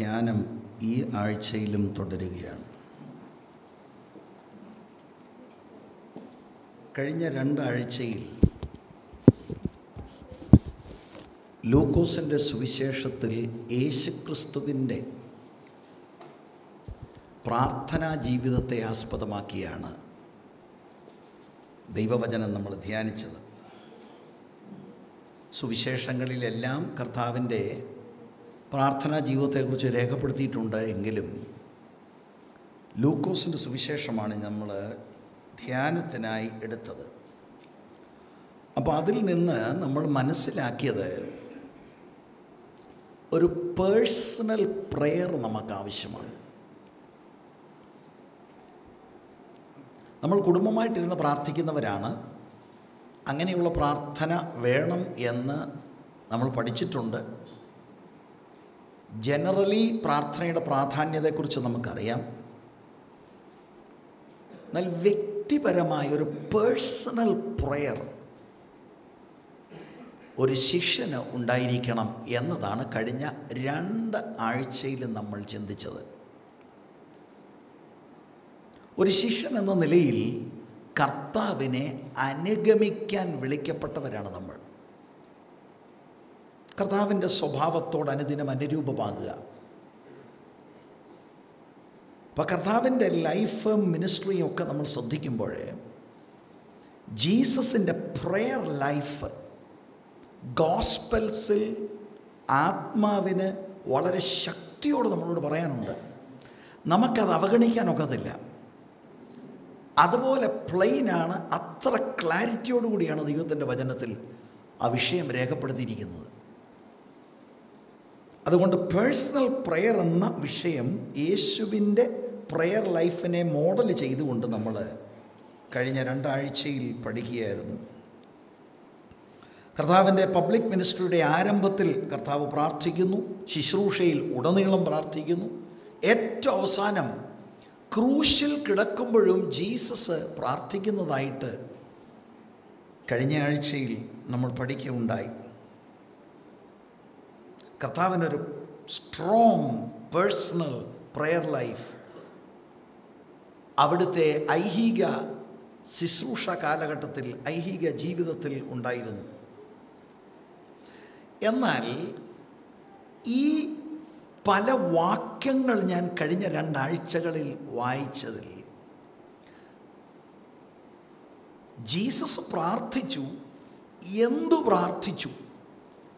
ധ്യാനം ഈ ആഴ്ചയിലും തുടരുകയാണ്. കഴിഞ്ഞ രണ്ടാഴ്ചയിൽ ലൂക്കോസിന്റെ സുവിശേഷത്തിൽ യേശുക്രിസ്തുവിന്റെ പ്രാർത്ഥനാ ജീവിതത്തെ ആസ്പദമാക്കിയാണ് ദൈവവചനം നമ്മൾ ധ്യാനിച്ചത്. സുവിശേഷങ്ങളിലെല്ലാം കർത്താവിന്റെ പ്രാർത്ഥനാ ജീവിതത്തെക്കുറിച്ച് രേഖപ്പെടുത്തിയിട്ടുണ്ട് എങ്കിലും ലൂക്കോസിന്റെ സുവിശേഷമാണ് നമ്മൾ ധ്യാനത്തിനായി എടുത്തത്. അപ്പോൾ അതിൽ നിന്ന് നമ്മൾ മനസ്സിലാക്കിയത് ഒരു പേഴ്സണൽ പ്രെയർ നമുക്ക് ആവശ്യമാണ്. നമ്മൾ കുടുംബമായിട്ടിരുന്ന് പ്രാർത്ഥിക്കുന്നവരാണ്. അങ്ങനെയുള്ള പ്രാർത്ഥന വേണം എന്ന് നമ്മൾ പഠിച്ചിട്ടുണ്ട്. ജനറലി പ്രാർത്ഥനയുടെ പ്രാധാന്യത്തെക്കുറിച്ച് നമുക്കറിയാം. എന്നാൽ വ്യക്തിപരമായ ഒരു പേഴ്സണൽ പ്രയർ ഒരു ശിഷ്യന് ഉണ്ടായിരിക്കണം എന്നതാണ് കഴിഞ്ഞ രണ്ട് ആഴ്ചയിൽ നമ്മൾ ചിന്തിച്ചത്. ഒരു ശിഷ്യൻ എന്ന നിലയിൽ കർത്താവിനെ അനുഗമിക്കാൻ വിളിക്കപ്പെട്ടവരാണ് നമ്മൾ. കർത്താവിന്റെ സ്വഭാവത്തോട് അനുദിനം അനുരൂപമാകുക. അപ്പോൾ കർത്താവിന്റെ ലൈഫ് മിനിസ്ട്രിയും ഒക്കെ നമ്മൾ ശ്രദ്ധിക്കുമ്പോൾ ജീസസിന്റെ പ്രെയർ ലൈഫ് ഗോസ്പെൽസിൽ ആത്മാവിന് വളരെ ശക്തിയോട് നമ്മളോട് പറയാനുണ്ട്. നമുക്കത് അവഗണിക്കാനൊക്കത്തില്ല അതുപോലെ പ്ലെയിനാണ് അത്ര ക്ലാരിറ്റിയോടുകൂടിയാണ് ദൈവത്തിന്റെ വചനത്തിൽ ആ വിഷയം രേഖപ്പെടുത്തിയിരിക്കുന്നത്. അതുകൊണ്ട് പേഴ്സണൽ പ്രെയർ എന്ന വിഷയം യേശുവിന്റെ പ്രെയർ ലൈഫിനെ മോഡൽ ചെയ്തുകൊണ്ട് നമ്മൾ കഴിഞ്ഞ രണ്ടാഴ്ചയിൽ പഠിക്കുകയായിരുന്നു. കർത്താവിന്റെ പബ്ലിക് മിനിസ്ട്രിയുടെ ആരംഭത്തിൽ കർത്താവ് പ്രാർത്ഥിക്കുന്നു ശുശ്രൂഷയിൽ ഉടനീളം പ്രാർത്ഥിക്കുന്നു. ഏറ്റവും അവസാനം ക്രൂശിൽ കിടക്കുമ്പോഴും ജീസസ് പ്രാർത്ഥിക്കുന്നതായിട്ട് കഴിഞ്ഞ ആഴ്ചയിൽ നമ്മൾ പഠിക്കുകയുണ്ടായി. കർത്താവിനൊരു സ്ട്രോങ് പേഴ്സണൽ പ്രെയർ ലൈഫ് അവിടുത്തെ ഐഹിക ശുശ്രൂഷ കാലഘട്ടത്തിൽ ഐഹിക ജീവിതത്തിൽ ഉണ്ടായിരുന്നു. എന്നാൽ ഈ പല വാക്യങ്ങൾ ഞാൻ കഴിഞ്ഞ രണ്ടാഴ്ചകളിൽ വായിച്ചതിൽ ജീസസ് പ്രാർത്ഥിച്ചു എന്തു പ്രാർത്ഥിച്ചു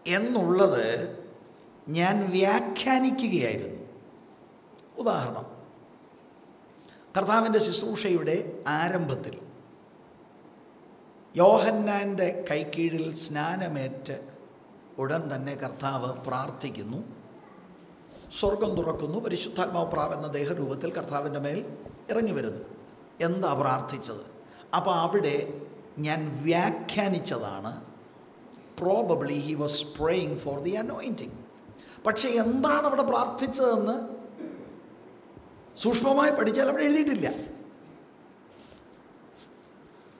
എന്നുള്ളത് ഞാൻ വ്യാഖ്യാനിക്കുകയായിരുന്നു. ഉദാഹരണം കർത്താവിന്റെ ശുശ്രൂഷയുടെ ആരംഭത്തിൽ യോഹന്നാന്റെ കൈക്കീഴിൽ സ്നാനമേറ്റ് ഉടൻ തന്നെ കർത്താവ് പ്രാർത്ഥിക്കുന്നു. സ്വർഗം തുറക്കുന്നു. പരിശുദ്ധാത്മാവ് പ്രാവ് എന്ന ദേഹരൂപത്തിൽ കർത്താവിന്റെ മേൽ ഇറങ്ങി വരുന്നു. എന്താ പ്രാർത്ഥിച്ചത്? അപ്പോൾ അവിടെ ഞാൻ വ്യാഖ്യാനിച്ചതാണ്. Probably he was praying for the anointing പക്ഷേ എന്താണ് അവിടെ പ്രാർത്ഥിച്ചതെന്ന് സൂക്ഷ്മമായി പഠിച്ചാൽ അവിടെ എഴുതിയിട്ടില്ല.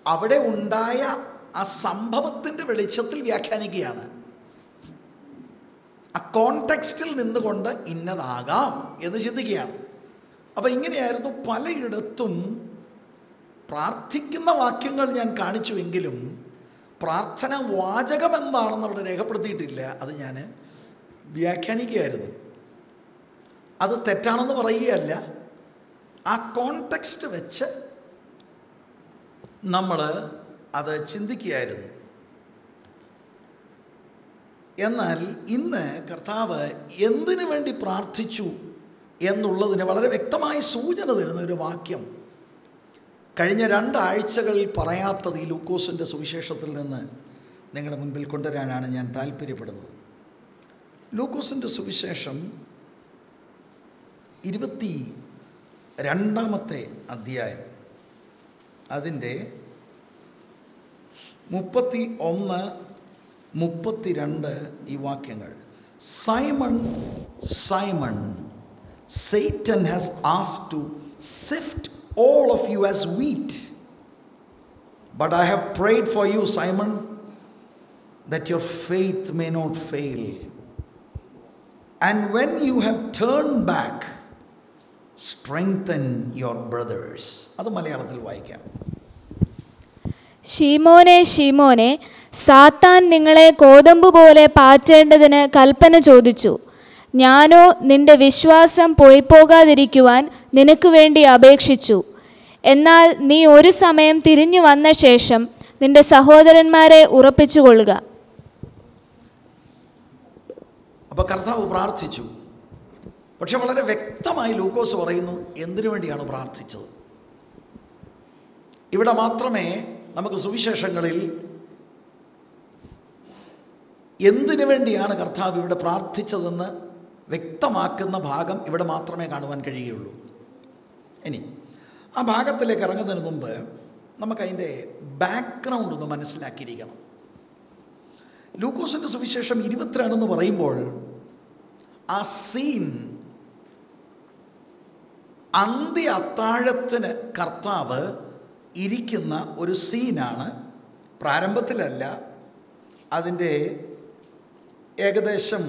അവിടെ ഉണ്ടായ ആ സംഭവത്തിന്റെ വെളിച്ചത്തിൽ വ്യാഖ്യാനിക്കുകയാണ്. ആ കോണ്ടെക്സ്റ്റിൽ നിന്നുകൊണ്ട് ഇന്നതാകാം എന്ന് ചിന്തിക്കുകയാണ്. അപ്പോൾ ഇങ്ങനെയായിരുന്നു പലയിടത്തും പ്രാർത്ഥിക്കുന്ന വാക്യങ്ങൾ ഞാൻ കാണിച്ചുവെങ്കിലും പ്രാർത്ഥന വാചകം എന്താണെന്ന് അവിടെ രേഖപ്പെടുത്തിയിട്ടില്ല. അത് ഞാൻ വ്യാഖ്യാനിക്കുകയായിരുന്നു. അത് തെറ്റാണെന്ന് പറയുകയല്ല. ആ കോണ്ടെക്സ്റ്റ് വെച്ച് നമ്മൾ അത് ചിന്തിക്കുകയായിരുന്നു. എന്നാൽ ഇന്ന് കർത്താവ് എന്തിനു വേണ്ടി പ്രാർത്ഥിച്ചു എന്നുള്ളതിന് വളരെ വ്യക്തമായ സൂചന തരുന്ന ഒരു വാക്യം. കഴിഞ്ഞ രണ്ടാഴ്ചകളിൽ പറയാത്തത് ഈ ലൂക്കോസിന്റെ സുവിശേഷത്തിൽ നിന്ന് നിങ്ങളുടെ മുൻപിൽ കൊണ്ടുവരാനാണ് ഞാൻ താല്പര്യപ്പെടുന്നത് ലൂക്കോസിന്റെ സുവിശേഷം ഇരുപത്തി രണ്ടാമത്തെ അധ്യായം. അതിന്റെ മുപ്പത്തി ഒന്ന് മുപ്പത്തിരണ്ട് ഈ വാക്യങ്ങൾ. Simon Simon Satan has as to sift all of you as wheat. But I have prayed for you Simon that your faith may not fail. And when you have turned back, strengthen your brothers. അത് മലയാളത്തിൽ വായിക്കാം. ഷീമോനെ ഷീമോനെ സാത്താൻ നിങ്ങളെ കോതമ്പ് പോലെ പാറ്റേണ്ടതിന് കൽപ്പന ചോദിച്ചു. ഞാനോ നിന്റെ വിശ്വാസം പോയിപ്പോകാതിരിക്കുവാൻ നിനക്ക് വേണ്ടി അപേക്ഷിച്ചു. എന്നാൽ നീ ഒരു സമയം തിരിഞ്ഞു വന്ന ശേഷം നിന്റെ സഹോദരന്മാരെ ഉറപ്പിച്ചുകൊള്ളുക. അപ്പോൾ കർത്താവ് പ്രാർത്ഥിച്ചു. പക്ഷെ വളരെ വ്യക്തമായി ലൂക്കോസ് പറയുന്നു എന്തിനു വേണ്ടിയാണ് പ്രാർത്ഥിച്ചത്? ഇവിടെ മാത്രമേ നമുക്ക് സുവിശേഷങ്ങളിൽ എന്തിനു വേണ്ടിയാണ് കർത്താവ് ഇവിടെ പ്രാർത്ഥിച്ചതെന്ന് വ്യക്തമാക്കുന്ന ഭാഗം ഇവിടെ മാത്രമേ കാണുവാൻ കഴിയുകയുള്ളൂ. ഇനി ആ ഭാഗത്തിലേക്ക് ഇറങ്ങുന്നതിന് മുമ്പ് നമുക്കതിന്റെ ബാക്ക്ഗ്രൗണ്ട് ഒന്ന് മനസ്സിലാക്കിയിരിക്കണം. ലൂക്കോസിന്റെ സുവിശേഷം ഇരുപത്തിരണ്ടെന്ന് പറയുമ്പോൾ ആ സീൻ അന്ത്യ അത്താഴത്തിന് കർത്താവ് ഇരിക്കുന്ന ഒരു സീനാണ്. പ്രാരംഭത്തിലല്ല അതിന്റെ ഏകദേശം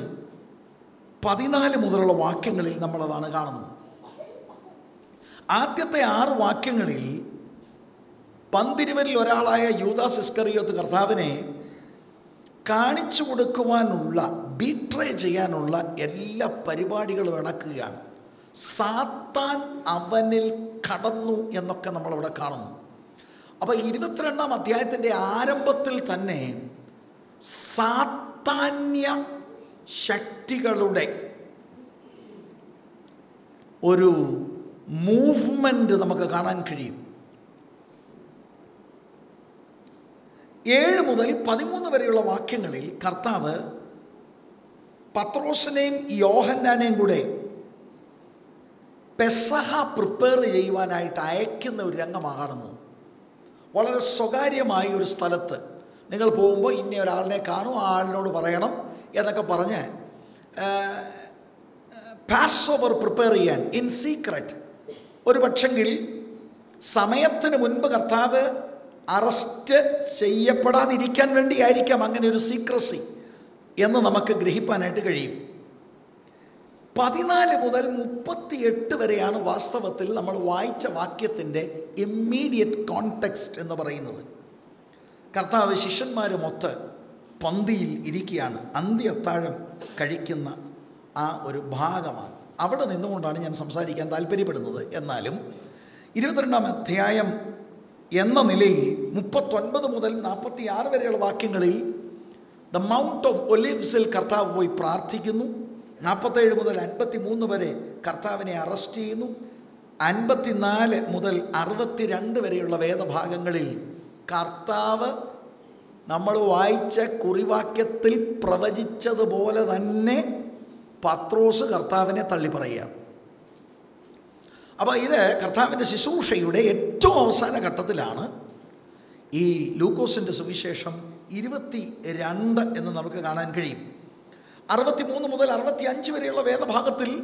പതിനാല് മുതലുള്ള വാക്യങ്ങളിൽ നമ്മളതാണ് കാണുന്നത്. ആദ്യത്തെ ആറ് വാക്യങ്ങളിൽ പന്തിരുവരിൽ ഒരാളായ യൂദാസ് ഇസ്കറിയോത്ത് കർത്താവിനെ കാണിച്ചു കൊടുക്കുവാനുള്ള ബീട്രേ ചെയ്യാനുള്ള എല്ലാ പരിപാടികളും ഇളക്കുകയാണ്. സാത്താൻ അവനിൽ കടന്നു എന്നൊക്കെ നമ്മളവിടെ കാണുന്നു. അപ്പോൾ ഇരുപത്തിരണ്ടാം അധ്യായത്തിന്റെ ആരംഭത്തിൽ തന്നെ സാത്താന്യ ശക്തികളുടെ ഒരു മൂവ്മെന്റ് നമുക്ക് കാണാൻ കഴിയും. ഏഴ് മുതൽ പതിമൂന്ന് വരെയുള്ള വാക്യങ്ങളിൽ കർത്താവ് പത്രോസിനെയും യോഹന്നാനെയും കൂടെ പെസഹ പ്രിപ്പയർ ചെയ്യുവാനായിട്ട് അയക്കുന്ന ഒരു രംഗമാണ് വളരെ സ്വകാര്യമായ ഒരു സ്ഥലത്ത്. നിങ്ങൾ പോകുമ്പോൾ ഇന്ന ഒരാളിനെ കാണും ആ ആളിനോട് പറയണം എന്നൊക്കെ പറഞ്ഞ് പാസ് ഓവർ പ്രിപ്പയർ ചെയ്യാൻ ഇൻ സീക്രട്ട് ഒരു പക്ഷെങ്കിൽ സമയത്തിന് മുൻപ് കർത്താവ് അറസ്റ്റ് ചെയ്യപ്പെടാതിരിക്കാൻ വേണ്ടിയായിരിക്കാം അങ്ങനെ ഒരു സീക്രസി എന്ന് നമുക്ക് ഗ്രഹിപ്പാനായിട്ട് കഴിയും. പതിനാല് മുതൽ മുപ്പത്തിയെട്ട് വരെയാണ് വാസ്തവത്തിൽ നമ്മൾ വായിച്ച വാക്യത്തിന്റെ ഇമ്മീഡിയറ്റ് കോണ്ടെക്സ്റ്റ് എന്ന് പറയുന്നത്. കർത്താവ് ശിഷ്യന്മാരുമൊത്ത് പന്തിയിൽ ഇരിക്കുകയാണ്. അന്ത്യത്താഴം കഴിക്കുന്ന ആ ഒരു ഭാഗമാണ്. അവിടെ നിന്നുകൊണ്ടാണ് ഞാൻ സംസാരിക്കാൻ താല്പര്യപ്പെടുന്നത്. എന്നാലും ഇരുപത്തിരണ്ടാം അധ്യായം എന്ന നിലയിൽ മുപ്പത്തൊൻപത് മുതൽ നാൽപ്പത്തി ആറ് വരെയുള്ള വാക്യങ്ങളിൽ ദ മൗണ്ട് ഓഫ് ഒലിവ്സിൽ കർത്താവ് പോയി പ്രാർത്ഥിക്കുന്നു. നാൽപ്പത്തേഴ് മുതൽ അൻപത്തി മൂന്ന് വരെ കർത്താവിനെ അറസ്റ്റ് ചെയ്യുന്നു. അൻപത്തിനാല് മുതൽ അറുപത്തിരണ്ട് വരെയുള്ള വേദഭാഗങ്ങളിൽ കർത്താവ് നമ്മൾ വായിച്ച കുറിവാക്യത്തിൽ പ്രവചിച്ചതുപോലെ തന്നെ പത്രോസ് കർത്താവിനെ തള്ളി പറയുകയാണ് അപ്പോൾ ഇത് കർത്താവിന്റെ ശുശ്രൂഷയുടെ ഏറ്റവും അവസാന ഘട്ടത്തിലാണ് ഈ ലൂക്കോസിന്റെ സുവിശേഷം ഇരുപത്തി രണ്ട് എന്ന് നമുക്ക് കാണാൻ കഴിയും. അറുപത്തി മൂന്ന് മുതൽ അറുപത്തി അഞ്ച് വരെയുള്ള വേദഭാഗത്തിൽ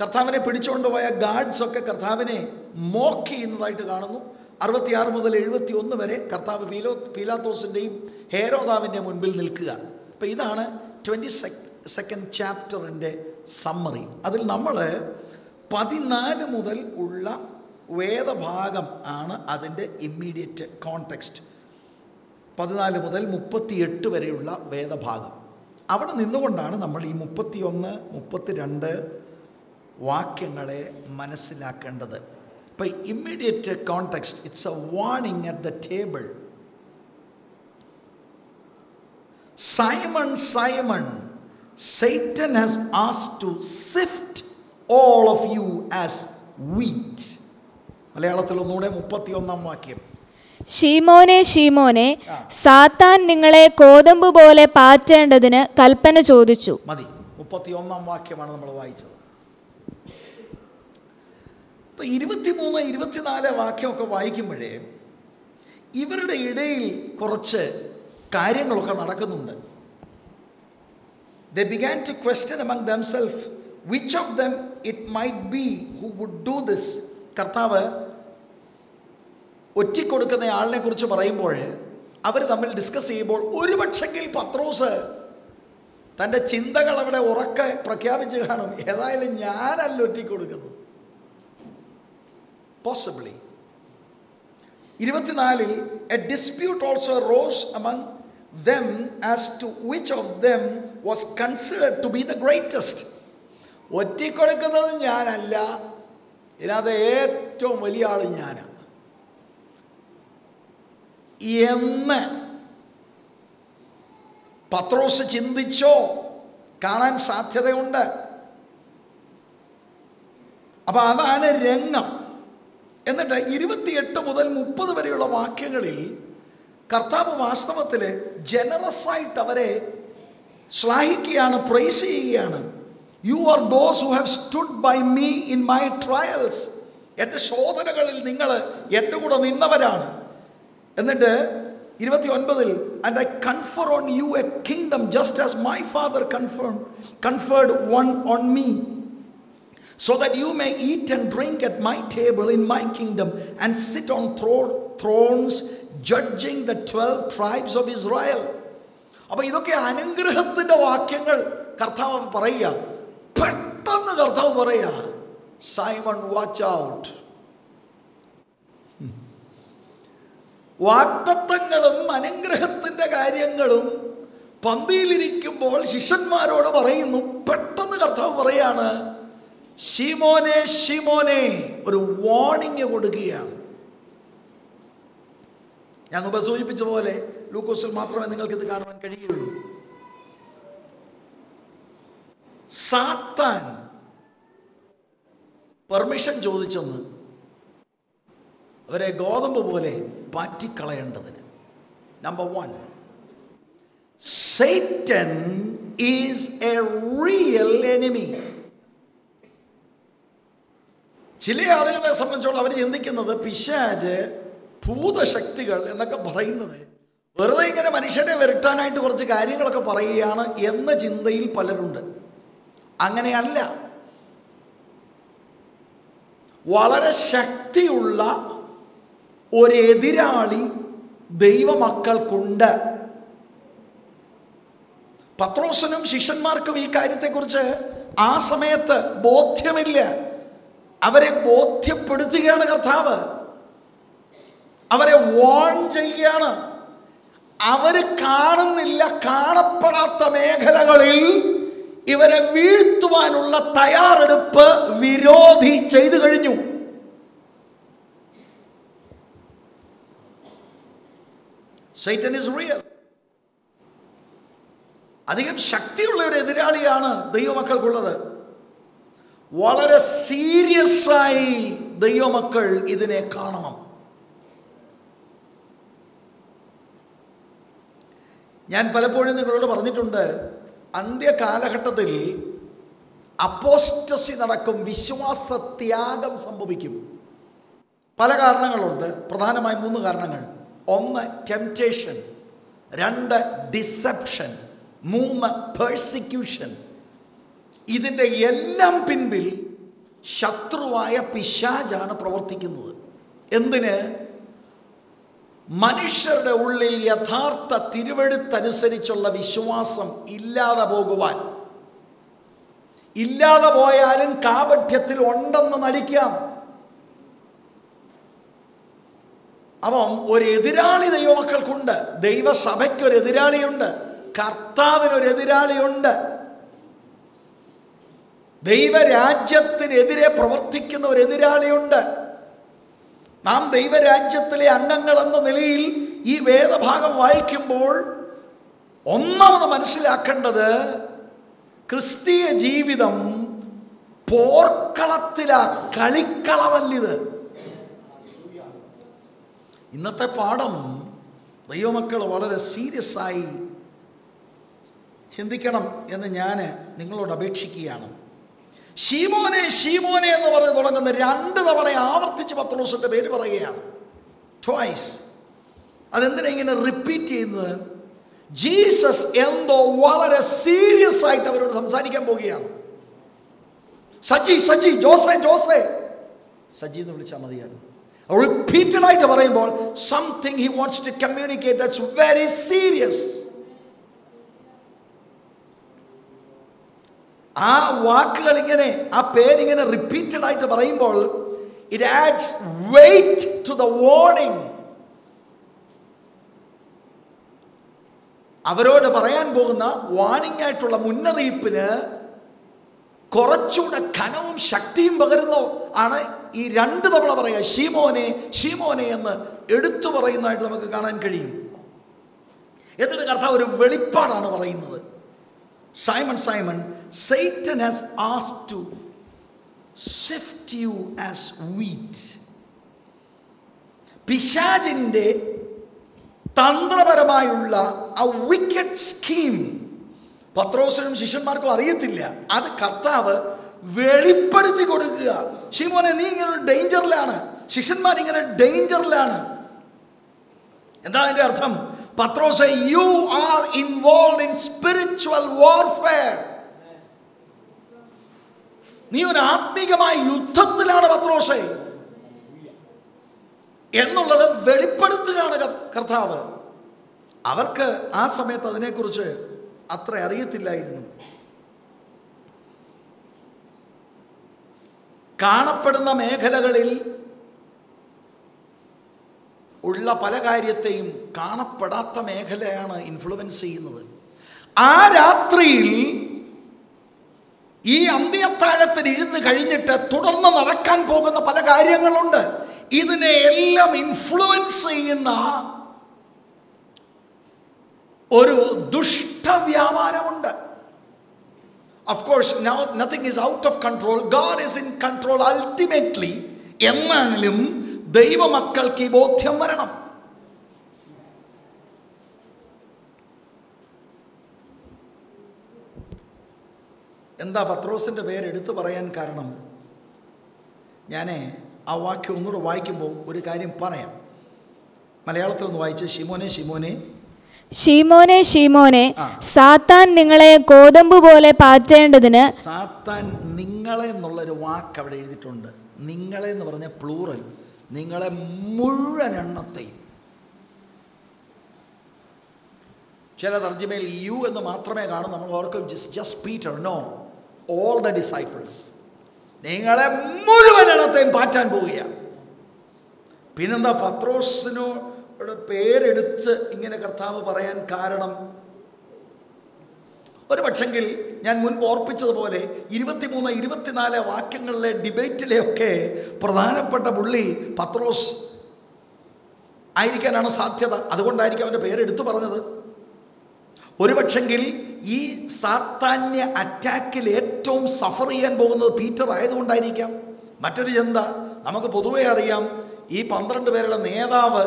കർത്താവിനെ പിടിച്ചുകൊണ്ടുപോയ ഗാർഡ്സ് ഒക്കെ കർത്താവിനെ മോക്ക് ചെയ്യുന്നതായിട്ട് കാണുന്നു. അറുപത്തിയാറ് മുതൽ എഴുപത്തി ഒന്ന് വരെ കർത്താവ് പീലോ പീലാത്തോസിന്റെയും ഹേരോദാവിന്റെ മുൻപിൽ നിൽക്കുക. അപ്പോൾ ഇതാണ് ട്വന്റി സെക് സെക്കൻഡ് ചാപ്റ്ററിന്റെ സമ്മറി. അതിൽ നമ്മൾ പതിനാല് മുതൽ ഉള്ള വേദഭാഗം ആണ് അതിന്റെ ഇമ്മീഡിയറ്റ് കോണ്ടെക്സ്റ്റ് പതിനാല് മുതൽ മുപ്പത്തിയെട്ട് വരെയുള്ള വേദഭാഗം. അവിടെ നിന്നുകൊണ്ടാണ് നമ്മൾ ഈ മുപ്പത്തിയൊന്ന് മുപ്പത്തിരണ്ട് വാക്യങ്ങളെ മനസ്സിലാക്കേണ്ടത്. ഇപ്പം immediate context it's a warning at the table Simon Simon Satan has as to sift all of you as wheat മലയാളത്തിൽ ഒന്നുകൂടെ മുപ്പത്തി ഒന്നാം വാക്യം. ഷീമോനെ ഷീമോനെ സാത്താൻ നിങ്ങളെ കോതമ്പ് പോലെ പാറ്റേണ്ടതിന് കൽപ്പന ചോദിച്ചു. മതി. മുപ്പത്തി ഒന്നാം വാക്യമാണ് നമ്മൾ വായിച്ചത്. ഇപ്പൊ ഇരുപത്തിമൂന്ന് ഇരുപത്തിനാല് വാക്യമൊക്കെ വായിക്കുമ്പോഴേ ഇവരുടെ ഇടയിൽ കുറച്ച് കാര്യങ്ങളൊക്കെ നടക്കുന്നുണ്ട്. They began to question among themselves which of them it might be who would do this കർത്താവ് ഒറ്റിക്കൊടുക്കുന്ന ആളിനെ കുറിച്ച് പറയുമ്പോൾ അവർ തമ്മിൽ ഡിസ്കസ് ചെയ്യുമ്പോൾ ഒരു പക്ഷെങ്കിൽ പത്രോസ് തന്റെ ചിന്തകൾ അവിടെ ഉറക്കെ പ്രഖ്യാപിച്ച് കാണും. ഏതായാലും ഞാനല്ല ഒറ്റ കൊടുക്കുന്നത് പോസിബിളി ഇരുപത്തിനാലിൽ a dispute also rose among them as to which of them was considered to be the greatest ഒറ്റിക്കൊടുക്കുന്നത് ഞാനല്ല. ഇതിനകത്ത് ഏറ്റവും വലിയ ആൾ ഞാനാണ് എന്ന് പത്രോസ് ചിന്തിച്ചോ കാണാൻ സാധ്യതയുണ്ട്. അപ്പൊ അതാണ് രംഗം. എന്നിട്ട് ഇരുപത്തിയെട്ട് മുതൽ മുപ്പത് വരെയുള്ള വാക്യങ്ങളിൽ കർത്താവ് വാസ്തവത്തിൽ ജനറസ് ആയിട്ട് അവരെ ശ്ലാഹിക്കുകയാണ് പ്രൈസ് ചെയ്യുകയാണ്. You are those who have stood by me in my trials എന്റെ ശോധനകളിൽ നിങ്ങൾ എന്റെ കൂടെ നിന്നവരാണ്. എന്നിട്ട് ഇരുപത്തി ഒൻപതിൽ and I confer on you a kingdom just as my father confirm conferred one on me so that you may eat and drink at my table in my kingdom and sit on throne thrones judging the twelve tribes of Israel അപ്പോൾ ഇതൊക്കെ അനുഗ്രഹത്തിന്റെ വാക്യങ്ങൾ കർത്താവ് പറയുക. പെട്ടെന്ന് കർത്താവ് പറയുക Simon watch out വാഗ്ദത്തങ്ങളും അനുഗ്രഹത്തിന്റെ കാര്യങ്ങളും പന്തിയിലിരിക്കുമ്പോൾ ശിഷ്യന്മാരോട് പറയുന്നു. പെട്ടെന്ന് കർത്താവ് പറയാണ് ഷിമോനെ ഷിമോനെ ഒരു വാണിങ് കൊടുക്കുകയാണ്. ഞാൻ സൂചിപ്പിച്ച പോലെ ലൂക്കോസിൽ മാത്രമേ നിങ്ങൾക്കിത് കാണുവാൻ കഴിയുള്ളൂ സാത്താൻ പെർമിഷൻ ചോദിച്ചെന്ന് അവരെ ഗോതമ്പ് പോലെ പാറ്റിക്കളയേണ്ടതിന്. Number one Satan is a real enemy ചില ആളുകളെ സംബന്ധിച്ചോളം അവർ ചിന്തിക്കുന്നത് പിശാജ് ഭൂതശക്തികൾ എന്നൊക്കെ പറയുന്നത് വെറുതെ ഇങ്ങനെ മനുഷ്യരെ വരുത്താനായിട്ട് കുറച്ച് കാര്യങ്ങളൊക്കെ പറയുകയാണ് എന്ന ചിന്തയിൽ പലരുണ്ട്. അങ്ങനെയല്ല. വളരെ ശക്തിയുള്ള ഒരെതിരാളി ദൈവമക്കൾക്കുണ്ട്. പത്രോസനും ശിഷ്യന്മാർക്കും ഈ കാര്യത്തെക്കുറിച്ച് ആ സമയത്ത് ബോധ്യമില്ല. അവരെ ബോധ്യപ്പെടുത്തുകയാണ് കർത്താവ്. അവരെ വാൺ ചെയ്യുകയാണ് അവർ കാണുന്നില്ല കാണപ്പെടാത്ത മേഖലകളിൽ ഇവരെ വീഴ്ത്തുവാനുള്ള തയ്യാറെടുപ്പ് വിരോധി ചെയ്തു കഴിഞ്ഞു. റിയൽ അധികം ശക്തിയുള്ള ഒരു എതിരാളിയാണ് ദൈവമക്കൾക്കുള്ളത്. വളരെ സീരിയസ് ആയി ദൈവമക്കൾ ഇതിനെ കാണണം. ഞാൻ പലപ്പോഴും നിങ്ങളോട് പറഞ്ഞിട്ടുണ്ട് അന്ത്യകാലഘട്ടത്തിൽ അപ്പോസ്റ്റസി നടക്കും വിശ്വാസത്യാഗം സംഭവിക്കും. പല കാരണങ്ങളുണ്ട്. പ്രധാനമായി മൂന്ന് കാരണങ്ങൾ. ഒന്ന് ടെംപ്റ്റേഷൻ രണ്ട് ഡിസെപ്ഷൻ മൂന്ന് പേഴ്സിക്യൂഷൻ ഇതിന്റെ എല്ലാം പിൻപിൽ ശത്രുവായ പിശാജാണ് പ്രവർത്തിക്കുന്നത്. എന്തിന്? മനുഷ്യരുടെ ഉള്ളിൽ യഥാർത്ഥ തിരുവെടുത്തനുസരിച്ചുള്ള വിശ്വാസം ഇല്ലാതെ പോകുവാൻ. ഇല്ലാതെ പോയാലും കാപഠ്യത്തിൽ ഉണ്ടെന്ന് നടിക്കാം. അപ്പം ഒരു എതിരാളി ദൈവമക്കൾക്കുണ്ട്. ദൈവസഭയ്ക്ക് ഒരു എതിരാളിയുണ്ട് കർത്താവിനൊരു എതിരാളിയുണ്ട് ദൈവരാജ്യത്തിനെതിരെ പ്രവർത്തിക്കുന്ന ഒരു എതിരാളിയുണ്ട് നാം ദൈവരാജ്യത്തിലെ അംഗങ്ങൾ എന്ന നിലയിൽ ഈ വേദഭാഗം വായിക്കുമ്പോൾ ഒന്നാമത് മനസ്സിലാക്കേണ്ടത് ക്രിസ്തീയ ജീവിതം പോർക്കളത്തിലാ കളിക്കളമല്ലിത് ഇന്നത്തെ പാഠം ദൈവമക്കൾ വളരെ സീരിയസ് ആയി ചിന്തിക്കണം എന്ന് ഞാൻ നിങ്ങളോട് അപേക്ഷിക്കുകയാണ്. ഷീമോനെ ഷീമോനെ എന്ന് പറഞ്ഞ് തുടങ്ങുന്ന രണ്ട് തവണ ആവർത്തിച്ച് പത്രോസിന്റെ പേര് പറയുകയാണ്. ട്വൈസ് അതെന്തിനാ ഇങ്ങനെ റിപ്പീറ്റ് ചെയ്യുന്നത്? ജീസസ് എന്തോ വളരെ സീരിയസ് ആയിട്ട് അവരോട് സംസാരിക്കാൻ പോവുകയാണ്. സജി സജി ജോസെ ജോസെ. സജി എന്ന് വിളിച്ചാൽ മതിയായിരുന്നു. റിപ്പീറ്റഡ് ആയിട്ട് പറയുമ്പോൾ something he wants to communicate that's very serious ആ വാക്കുകൾ ഇങ്ങനെ ആ പേരിങ്ങനെ റിപ്പീറ്റഡ് ആയിട്ട് പറയുമ്പോൾ it adds weight to the warning അവരോട് പറയാൻ പോകുന്ന വാണിംഗ് ആയിട്ടുള്ള മുന്നറിയിപ്പിന് കുറച്ചുകൂടെ ഘനവും ശക്തിയും പകരുന്നോ ആണ് ഈ രണ്ട് തവണ പറയുക ഷീമോനെ ഷീമോനെ എന്ന് എടുത്തു പറയുന്നതായിട്ട് നമുക്ക് കാണാൻ കഴിയും. എന്നിട്ട് കർത്താവ് ഒരു വെളിപ്പാടാണ് പറയുന്നത്. Simon Simon Satan has as to sift you as wheat പിശാജിന്റെ തന്ത്രപരമായുള്ള ആ വിക്കറ്റ് സ്കീം പത്രോസിനും ശിഷ്യന്മാർക്കും അറിയത്തില്ല. അത് കർത്താവ് വെളിപ്പെടുത്തി കൊടുക്കുക. ഷിമോനെ നീ ഇങ്ങനെ ഒരു ഡേഞ്ചറിലാണ്. ശിഷ്യന്മാർ ഇങ്ങനെ ഡേഞ്ചറിലാണ്. എന്താ അതിന്റെ അർത്ഥം? പത്രോസെ you are involve in spiritual warfare നീ ഒരു ആത്മീകമായ യുദ്ധത്തിലാണ് പത്രോഷേ. എന്നുള്ളത് വെളിപ്പെടുത്തുകയാണ് കർത്താവ്. അവർക്ക് ആ സമയത്ത് അതിനെക്കുറിച്ച് അത്ര അറിയത്തില്ലായിരുന്നു. കാണപ്പെടുന്ന മേഖലകളിൽ ഉള്ള പല കാര്യത്തെയും കാണപ്പെടാത്ത മേഖലയാണ് ഇൻഫ്ലുവൻസ് ചെയ്യുന്നത്. ആ രാത്രിയിൽ ഈ അന്ത്യത്താഴത്തിന് ഇരുന്ന് കഴിഞ്ഞിട്ട് തുടർന്ന് നടക്കാൻ പോകുന്ന പല കാര്യങ്ങളുണ്ട്. ഇതിനെ എല്ലാം ഇൻഫ്ലുവൻസ് ചെയ്യുന്ന ഒരു ദുഷ്ടവ്യാപാരമുണ്ട്. Of course now nothing is out of control. God is in control ultimately. എന്നാണെങ്കിലും ദൈവമക്കൾക്ക് ഈ ബോധ്യം വരണം. എന്താ പത്രോസിന്റെ പേര് എടുത്തു പറയാൻ കാരണം? ഞാൻ ആ വാക്യം ഒന്നുകൂടെ വായിക്കുമ്പോൾ ഒരു കാര്യം പറയാം. മലയാളത്തിൽ ഒന്ന് വായിച്ച്. ഷിമോനെ ഷിമോനെ. ഷീമോനെ ഷീമോനെ സാത്താൻ നിങ്ങളെ കോതമ്പ് പോലെ പാറ്റേണ്ടതിന് സാത്താൻ നിങ്ങളെ എന്നുള്ളൊരു വാക്ക് അവിടെ എഴുതിയിട്ടുണ്ട്. നിങ്ങളെ എന്ന് പറഞ്ഞ പ്ലൂറൽ നിങ്ങളെ മുഴുവൻ എണ്ണത്തെയും. ചില തർജിമയിൽ യു എന്ന് മാത്രമേ കാണൂ. നമ്മൾ ഓർക്കും just just Peter no all the disciples നിങ്ങളെ മുഴുവൻ എണ്ണത്തെയും പാറ്റാൻ പോവുകയാണ്. പിന്നെന്താ പത്രോസിനോട് പേരെടുത്ത് ഇങ്ങനെ കർത്താവ് പറയാൻ കാരണം? ഒരു പക്ഷെങ്കിൽ ഞാൻ മുൻപ് ഓർപ്പിച്ചതുപോലെ ഇരുപത്തിമൂന്ന് ഇരുപത്തിനാല് വാക്യങ്ങളിലെ ഡിബേറ്റിലെയൊക്കെ പ്രധാനപ്പെട്ട പുള്ളി പത്രോസ് ആയിരിക്കാനാണ് സാധ്യത. അതുകൊണ്ടായിരിക്കും അവന്റെ പേരെടുത്തു പറഞ്ഞത്. ഒരു പക്ഷെങ്കിൽ ഈ സാത്താന്യ അറ്റാക്കിൽ ഏറ്റവും സഫർ ചെയ്യാൻ പോകുന്നത് പീറ്റർ ആയതുകൊണ്ടായിരിക്കാം. മറ്റൊരു ചിന്ത നമുക്ക് പൊതുവേ അറിയാം ഈ പന്ത്രണ്ട് പേരുടെ നേതാവ്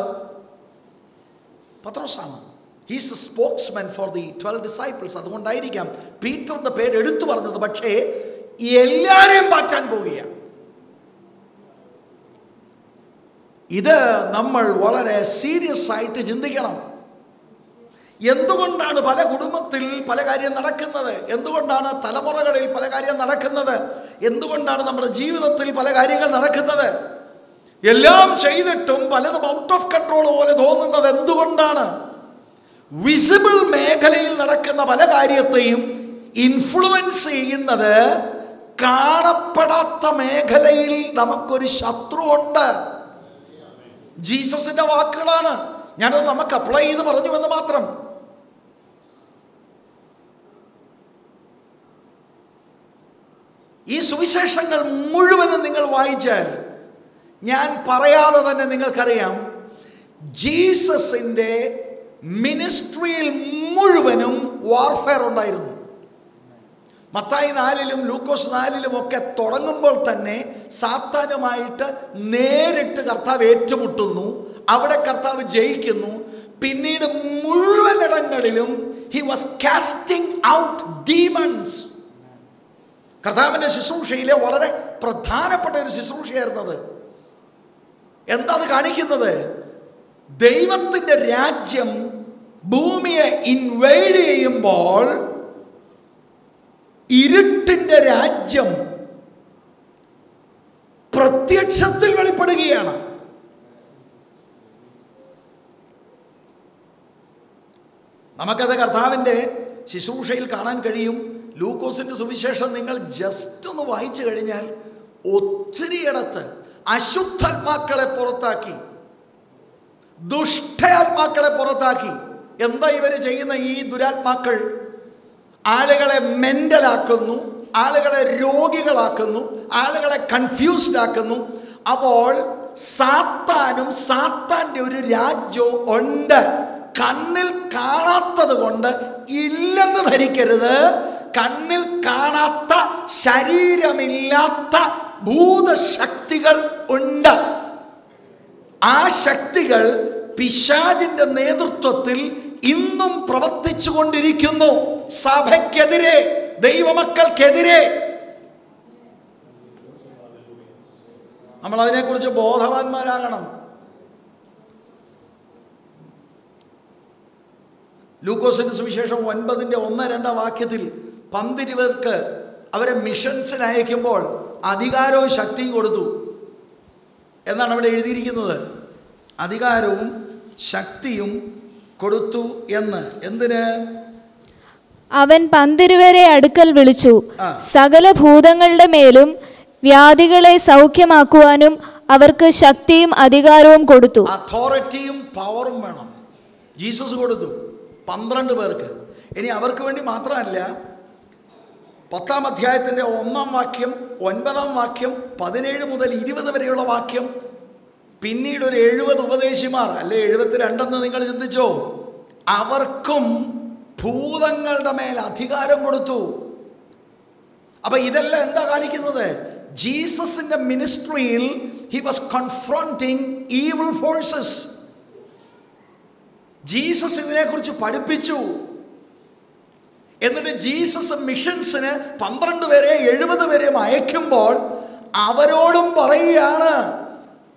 പത്രോസാണ്. He's a spokesman for the twelve disciples അതുകൊണ്ടായിരിക്കാം പീറ്ററിന്റെ പേര് എടുത്തു പറഞ്ഞത്. പക്ഷേ എല്ലാവരെയും പാറ്റാൻ പോവുകയാണ്. ഇത് നമ്മൾ വളരെ സീരിയസ് ആയിട്ട് ചിന്തിക്കണം. എന്തുകൊണ്ടാണ് പല കുടുംബത്തിൽ പല കാര്യം നടക്കുന്നത്? എന്തുകൊണ്ടാണ് തലമുറകളിൽ പല കാര്യം നടക്കുന്നത്? എന്തുകൊണ്ടാണ് നമ്മുടെ ജീവിതത്തിൽ പല കാര്യങ്ങൾ നടക്കുന്നത്? എല്ലാം ചെയ്തിട്ടും പലതും ഔട്ട് ഓഫ് കൺട്രോൾ പോലെ തോന്നുന്നത് എന്തുകൊണ്ടാണ്? വിസിബിൾ മേഖലയിൽ നടക്കുന്ന പല കാര്യത്തെയും ഇൻഫ്ലുവൻസ് ചെയ്യുന്നത് കാണപ്പെടാത്ത മേഖലയിൽ നമുക്കൊരു ശത്രുവുണ്ട്. ജീസസിന്റെ വാക്കുകളാണ്. ഞാനത് നമുക്ക് അപ്ലൈ ചെയ്ത് പറഞ്ഞു എന്ന് മാത്രം. ഈ സുവിശേഷങ്ങൾ മുഴുവനും നിങ്ങൾ വായിച്ചാൽ ഞാൻ പറയാതെ തന്നെ നിങ്ങൾക്കറിയാം ജീസസിന്റെ മിനിസ്ട്രിയിൽ മുഴുവനും വാർഫെയർ ഉണ്ടായിരുന്നു. മത്തായി നാലിലും ലൂക്കോസ് നാലിലും ഒക്കെ തുടങ്ങുമ്പോൾ തന്നെ സാത്താനുമായിട്ട് നേരിട്ട് കർത്താവ് ഏറ്റുമുട്ടുന്നു അവിടെ കർത്താവ് ജയിക്കുന്നു. പിന്നീട് മുഴുവൻ ഇടങ്ങളിലും he was casting out demons കർത്താവിന്റെ ശുശ്രൂഷയിലെ വളരെ പ്രധാനപ്പെട്ട ഒരു ശുശ്രൂഷയായിരുന്നത് എന്താ അത് കാണിക്കുന്നത്? ദൈവത്തിന്റെ രാജ്യം ഭൂമിയെ ഇൻവൈഡ് ചെയ്യുമ്പോൾ ഇരുട്ടിന്റെ രാജ്യം പ്രത്യക്ഷത്തിൽ വെളിപ്പെടുകയാണ്. നമുക്കത് കർത്താവിന്റെ ശുശ്രൂഷയിൽ കാണാൻ കഴിയും. ലൂക്കോസിന്റെ സുവിശേഷം നിങ്ങൾ ജസ്റ്റ് ഒന്ന് വായിച്ചു കഴിഞ്ഞാൽ ഒത്തിരിയിടത്ത് അശുദ്ധാത്മാക്കളെ പുറത്താക്കി ദുഷ്ടയാത്മാക്കളെ പുറത്താക്കി. എന്താ ഇവർ ചെയ്യുന്ന ഈ ദുരാത്മാക്കൾ? ആളുകളെ മെന്റലാക്കുന്നു ആളുകളെ രോഗികളാക്കുന്നു ആളുകളെ കൺഫ്യൂസ്ഡ് ആക്കുന്നു. അപ്പോൾ സാത്താനും സാത്താന്റെ ഒരു രാജ്യവും ഉണ്ട്. കണ്ണിൽ കാണാത്തത് കൊണ്ട് ഇല്ലെന്ന് ധരിക്കരുത്. കണ്ണിൽ കാണാത്ത ശരീരമില്ലാത്ത ഭൂതശക്തികൾ ഉണ്ട്. ആ ശക്തികൾ പിശാജിന്റെ നേതൃത്വത്തിൽ ഇന്നും പ്രവർത്തിച്ചു കൊണ്ടിരിക്കുന്നു സഭയ്ക്കെതിരെ ദൈവമക്കൾക്കെതിരെ. നമ്മൾ അതിനെക്കുറിച്ച് ബോധവാന്മാരാകണം. ലൂക്കോസിന്റെ സുവിശേഷം ഒൻപതിന്റെ ഒന്ന് രണ്ടാം വാക്യത്തിൽ പന്തിരുവർക്ക് അവരെ മിഷൻസിൽ അയക്കുമ്പോൾ അധികാരവും ശക്തിയും കൊടുത്തു. എന്നാണ് അവിടെ എഴുതിയിരിക്കുന്നത്. അധികാരവും ശക്തിയും കൊടുത്തു എന്ന്. എന്തിന്? അവൻ പന്തിരുവരെ അടുക്കൽ വിളിച്ചു. സകല ഭൂതങ്ങളുടെ മേലും വ്യാധികളെ സൗഖ്യമാക്കുവാനും അവർക്ക് ശക്തിയും അധികാരവും കൊടുത്തു. അതോറിറ്റിയും പവറും വേണം. ജീസസ് കൊടുത്തു. പന്ത്രണ്ട് പേർക്ക്. ഇനി അവർക്ക് വേണ്ടി മാത്രമല്ല പത്താം അധ്യായത്തിന്റെ ഒന്നാം വാക്യം ഒൻപതാം വാക്യം പതിനേഴ് മുതൽ ഇരുപത് വരെയുള്ള വാക്യം. പിന്നീട് ഒരു എഴുപത് ഉപദേശിമാർ അല്ലെ എഴുപത്തിരണ്ടെന്ന് നിങ്ങൾ ചിന്തിച്ചോ? അവർക്കും ഭൂതങ്ങളുടെ മേൽ അധികാരം കൊടുത്തു. അപ്പൊ ഇതെല്ലാം എന്താ കാണിക്കുന്നത്? ജീസസിന്റെ മിനിസ്ട്രിയിൽ he was confronting evil forces Jesus ഇതിനെക്കുറിച്ച് പഠിപ്പിച്ചു. എന്നിട്ട് ജീസസ് മിഷൻസിന് പന്ത്രണ്ട് പേരെ എഴുപത് പേരെയും അയക്കുമ്പോൾ അവരോടും പറയുകയാണ്.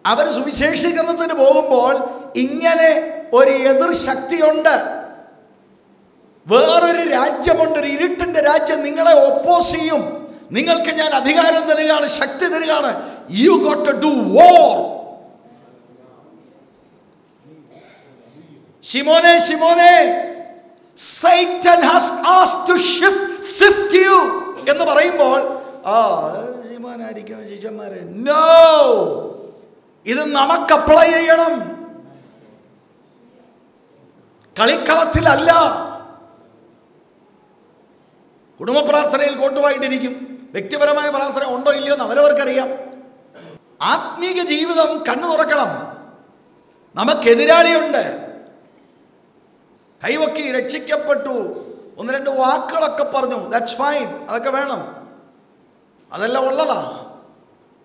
അവർ സുവിശേഷീകരണത്തിന് പോകുമ്പോൾ ഇങ്ങനെ ഒരു എതിർ ശക്തിയുണ്ട്. വേറൊരു രാജ്യമുണ്ട് ഒരു ഇരുട്ടിന്റെ രാജ്യം നിങ്ങളെ ഒപ്പോസ് ചെയ്യും. നിങ്ങൾക്ക് ഞാൻ അധികാരം തരികയാണ് ശക്തി തരികയാണ്. You got to do war ശിമോനെ ശിമോനെ. സൈറ്റൻ ഹാസ് ആസ് ടു ഷിഫ്റ്റ് സിഫ്റ്റ് യു എന്ന് പറയുമ്പോൾ ആ ശിമോനായിരിക്കും ശിഷ്യന്മാരെ. നോ ഇത് നമുക്ക് അപ്ലൈ ചെയ്യണം. കളിക്കളത്തിലല്ല. കുടുംബ പ്രാർത്ഥനയിൽ കോട്ടുവായിട്ടിരിക്കും വ്യക്തിപരമായ പ്രാർത്ഥന ഉണ്ടോ ഇല്ലയോ എന്ന് അവരവർക്കറിയാം. ആത്മീക ജീവിതം കണ്ണു തുറക്കണം നമുക്ക് നമുക്കെതിരാളിയുണ്ട്. കൈവക്കി രക്ഷിക്കപ്പെട്ടു. ഒന്ന് രണ്ട് വാക്കുകളൊക്കെ പറഞ്ഞു. ദാറ്റ്സ് ഫൈൻ അതൊക്കെ വേണം. അതെല്ലാം ഉള്ളതാ.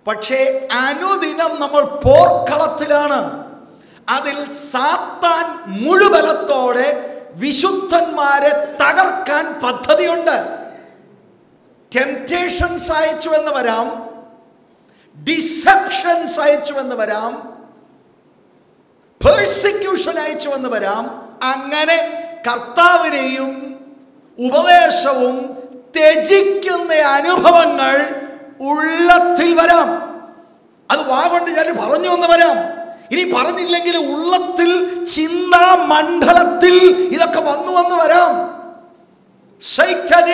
പക്ഷേ അനുദിനം നമ്മൾ പോർക്കളത്തിലാണ്. അതിൽ സാത്താൻ മുഴുവലത്തോടെ വിശുദ്ധന്മാരെ തകർക്കാൻ പദ്ധതിയുണ്ട്. ടെംപ്റ്റേഷൻസ് അയച്ചു എന്ന് വരാം. ഡിസെപ്ഷൻസ് അയച്ചു എന്ന് വരാം. പേഴ്സിക്യൂഷൻ അയച്ചു എന്ന് വരാം. അങ്ങനെ കർത്താവിനെയും ഉപദേശവും ത്യജിക്കുന്ന അനുഭവങ്ങൾ ഉള്ളത്തിൽ വരാം അത് വാവണ്ട് ഞാൻ പറഞ്ഞു എന്ന് വരാം ഇനി പറഞ്ഞില്ലെങ്കിൽ ഉള്ളത്തിൽ ചിന്താ മണ്ഡലത്തിൽ ഇതൊക്കെ വന്നു വന്ന് വരാം Satan.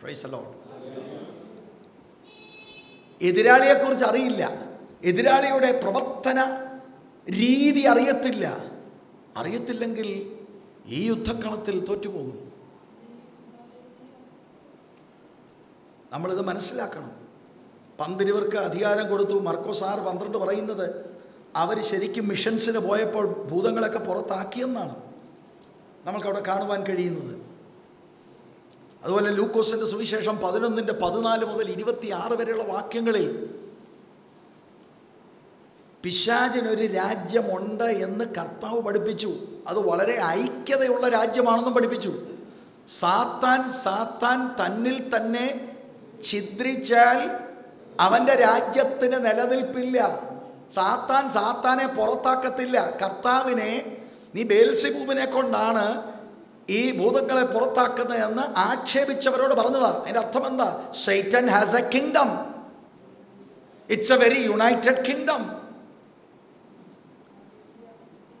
Praise the Lord. എതിരാളിയെക്കുറിച്ച് അറിയില്ല. എതിരാളിയുടെ പ്രവർത്തന രീതി അറിയത്തില്ല. അറിയത്തില്ലെങ്കിൽ ഈ യുദ്ധക്കളത്തിൽ തോറ്റുപോകും. നമ്മളിത് മനസ്സിലാക്കണം. പന്തിരിവർക്ക് അധികാരം കൊടുത്തു. മർക്കോസ് സാർ പന്ത്രണ്ട് പറയുന്നത് അവർ ശരിക്കും മിഷൻസിന് പോയപ്പോൾ ഭൂതങ്ങളൊക്കെ പുറത്താക്കിയെന്നാണ്. നമുക്കവിടെ കാണുവാൻ കഴിയുന്നത്. അതുപോലെ ലൂക്കോസിന്റെ സുവിശേഷം പതിനൊന്നിന്റെ പതിനാല് മുതൽ ഇരുപത്തി ആറ് വരെയുള്ള വാക്യങ്ങളിൽ പിശാചിനൊരു രാജ്യമുണ്ട് എന്ന് കർത്താവ് പഠിപ്പിച്ചു. അത് വളരെ ഐക്യതയുള്ള രാജ്യമാണെന്നും പഠിപ്പിച്ചു. സാത്താൻ സാത്താൻ തന്നിൽ തന്നെ ഛിദ്രിച്ചാൽ അവന്റെ രാജ്യത്തിന് നിലനിൽപ്പില്ല. സാത്താൻ സാത്താനെ പുറത്താക്കത്തില്ല. കർത്താവിനെ നീ ബേൽസിബൂബിനെ കൊണ്ടാണ് ഈ ഭൂതങ്ങളെ പുറത്താക്കുന്ന എന്ന് ആക്ഷേപിച്ചവരോട് പറഞ്ഞതാ. അതിന്റെ അർത്ഥം എന്താ? Satan has a kingdom it's a very united kingdom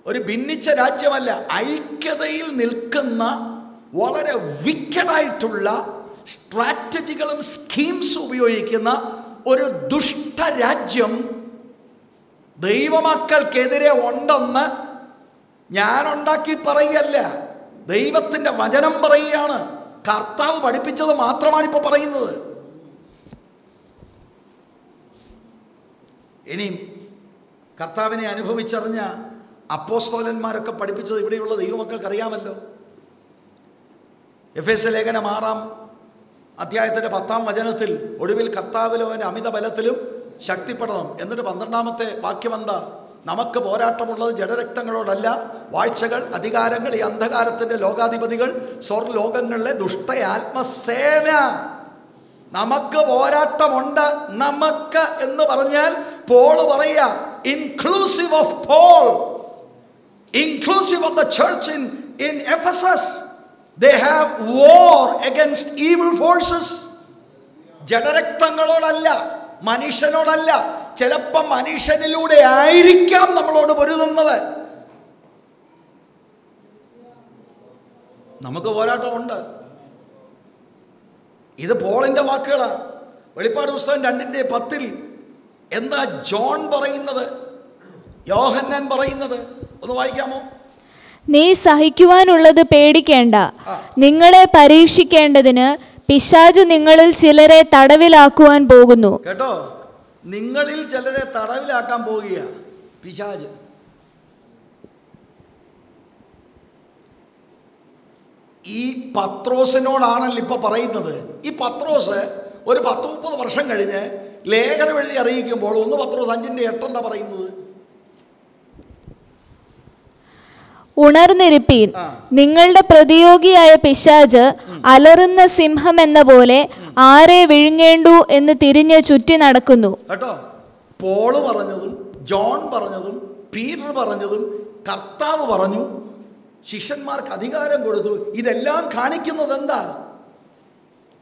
ഒരു ഭിന്നിച്ച രാജ്യമല്ല ഐക്യതയിൽ നിൽക്കുന്ന വളരെ വിക്കഡായിട്ടുള്ള സ്ട്രാറ്റജികളും സ്കീംസ് ഉപയോഗിക്കുന്ന ഒരു ദുഷ്ടരാജ്യം ദൈവമക്കൾക്കെതിരെ ഉണ്ടെന്ന് ഞാൻ പറയല്ല ദൈവത്തിന്റെ വചനം പറയുകയാണ്. കർത്താവ് പഠിപ്പിച്ചത് മാത്രമാണ് ഇപ്പോൾ പറയുന്നത്. ഇനിയും കർത്താവിനെ അനുഭവിച്ചറിഞ്ഞ അപ്പോസ്തോലന്മാരൊക്കെ പഠിപ്പിച്ചത് ഇവിടെയുള്ള ദൈവമക്കൾക്ക് അറിയാമല്ലോ എഫ് എസ് ലേഖനം ആറാം അധ്യായത്തിന്റെ പത്താം വചനത്തിൽ ഒടുവിൽ കർത്താവിലും അവന്റെ അമിത ബലത്തിലും ശക്തിപ്പെടണം. എന്നിട്ട് പന്ത്രണ്ടാമത്തെ വാക്യം എന്താ? നമുക്ക് പോരാട്ടമുള്ളത് ജഡരക്തങ്ങളോടല്ല. വാഴ്ചകൾ അധികാരങ്ങൾ ഈ അന്ധകാരത്തിന്റെ ലോകാധിപതികൾ സ്വർലോകങ്ങളിലെ ദുഷ്ട ആത്മസേന. നമുക്ക് പോരാട്ടമുണ്ട് നമുക്ക് എന്ന് പറഞ്ഞാൽ പോൾ പറയുക inclusive of Paul inclusive of the church in in Ephesus they have war against evil forces ജഡരക്തങ്ങളോടല്ല മനുഷ്യനോടല്ല ചിലപ്പം മനുഷ്യനിലൂടെ ആയിരിക്കാം നമ്മളോട് പൊരുതുന്നത്. നമുക്ക് പോരാട്ടമുണ്ട് ഇത് പോളിന്റെ വാക്കുകളാണ്. വെളിപ്പാട് പുസ്തകം രണ്ടിന്റെ പത്തിൽ എന്താ ജോൺ പറയുന്നത്? യോഹന്നാൻ പറയുന്നത്? ഒന്ന് വായിക്കാമോ? നീ സഹിക്കുവാനുള്ളത് പേടിക്കേണ്ട. നിങ്ങളെ പരീക്ഷിക്കേണ്ടതിന് പിശാജ് നിങ്ങളിൽ ചിലരെ തടവിലാക്കുവാൻ പോകുന്നു. കേട്ടോ? നിങ്ങളിൽ ചിലരെ തടവിലാക്കാൻ പോവുകയാണ്. പിശാജ്. ഈ പത്രോസിനോടാണല്ലോ ഇപ്പൊ പറയുന്നത്. ഈ പത്രോസ് ഒരു പത്ത് മുപ്പത് വർഷം കഴിഞ്ഞ് ലേഖനം എഴുതി അറിയിക്കുമ്പോൾ ഒന്ന് പത്രോസ് അഞ്ചിന്റെ എട്ടെന്താ പറയുന്നത്? ഉണർന്നിരിപ്പീൻ. നിങ്ങളുടെ പ്രതിയോഗിയായ പിശാജ് അലറുന്ന സിംഹം എന്ന പോലെ ആരെ വിഴുങ്ങേണ്ടു എന്ന് തിരിഞ്ഞ് ചുറ്റി നടക്കുന്നു. കേട്ടോ? പോൾ പറഞ്ഞതും ജോൺ പറഞ്ഞതും പീറ്റർ പറഞ്ഞതും കർത്താവ് പറഞ്ഞു ശിഷ്യന്മാർക്ക് അധികാരം കൊടുത്തു. ഇതെല്ലാം കാണിക്കുന്നത് എന്താ?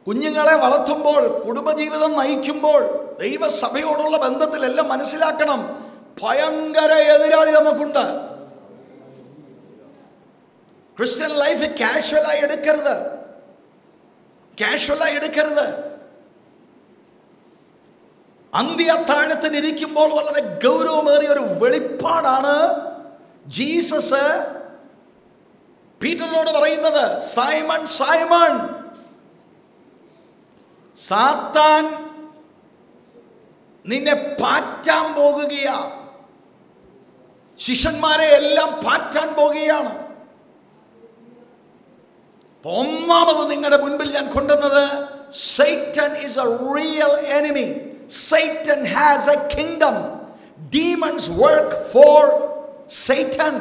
കുഞ്ഞുങ്ങളെ വളർത്തുമ്പോൾ കുടുംബജീവിതം നയിക്കുമ്പോൾ ദൈവസഭയോടുള്ള ബന്ധത്തിലെല്ലാം മനസ്സിലാക്കണം. ഭയങ്കര എതിരാളി നമുക്കുണ്ട്. ക്രിസ്ത്യൻ ലൈഫ് കാഷ്വലായി എടുക്കരുത്. കാഷ്വലായി എടുക്കരുത്. അന്ത്യത്താഴത്തിന് ഇരിക്കുമ്പോൾ വളരെ ഗൗരവമേറിയ ഒരു വെളിപ്പാടാണ് ജീസസ് പീറ്ററിനോട് പറയുന്നത് സൈമൺ സൈമൺ സാത്താൻ നിന്നെ പാറ്റാൻ പോകുകയാ ശിഷ്യന്മാരെ എല്ലാം പാറ്റാൻ പോകുകയാണ്. ഒന്നാമത് നിങ്ങളുടെ മുൻപിൽ ഞാൻ കൊണ്ടുവന്നത് Satan is a real enemy Satan has a kingdom demons work for Satan